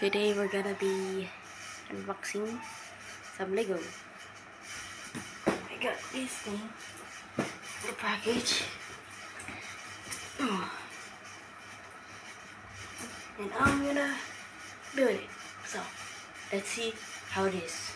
Today we're gonna be unboxing some Lego. I got this thing, the package. And I'm gonna build it. So, let's see how it is.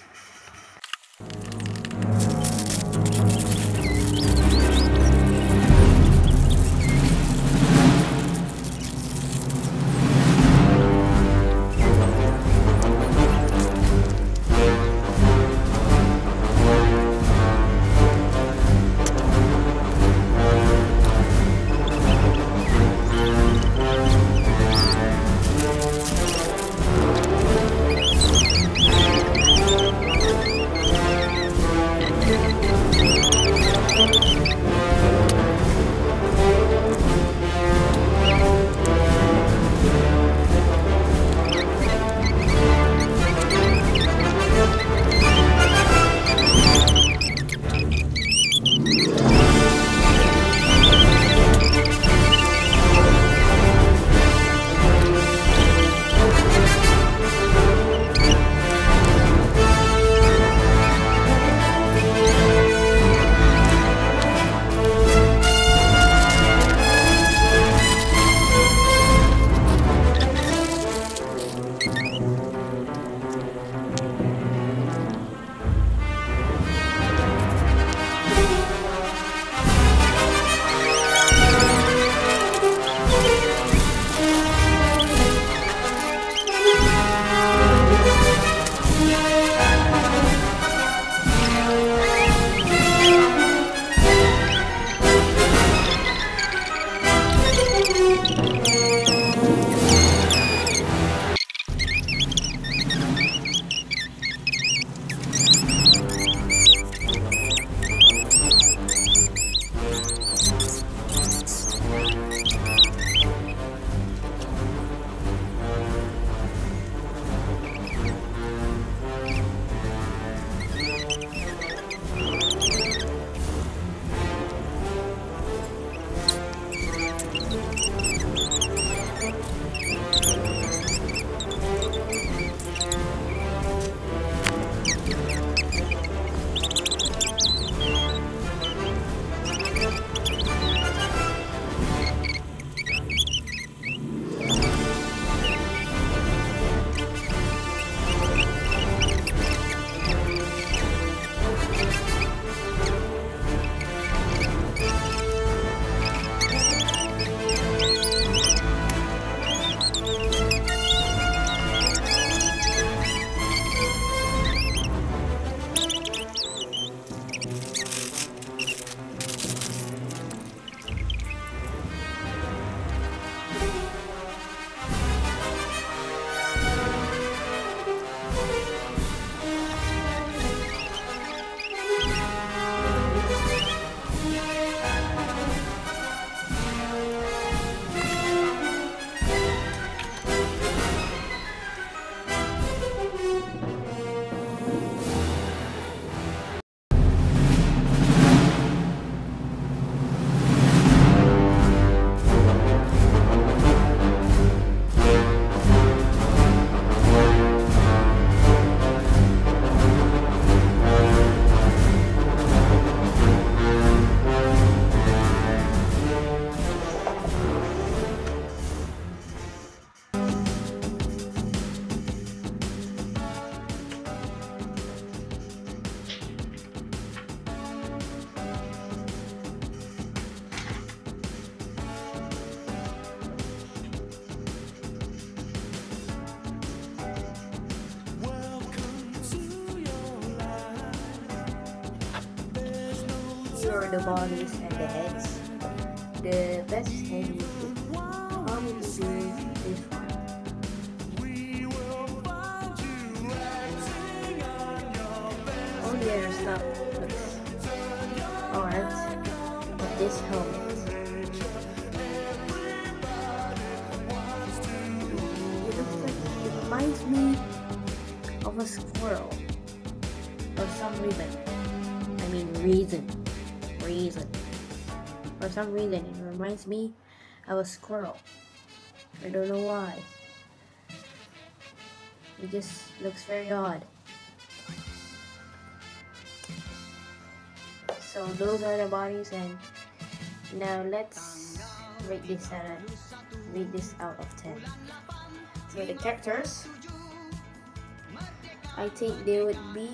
Are the bodies and the heads. The best head would be this one. The other stuff looks alright, but this helmet. Reminds me of a squirrel for some reason. I mean reason. Reason. For some reason it reminds me of a squirrel. I don't know why. It just looks very odd. So those are the bodies and now let's rate this out of, rate this out of 10. So the characters I think they would be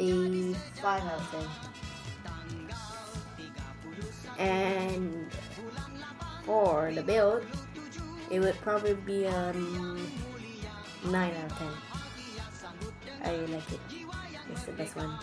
a 5 out of 10. And for the build, it would probably be um 9 out of 10. I like it. It's the best one.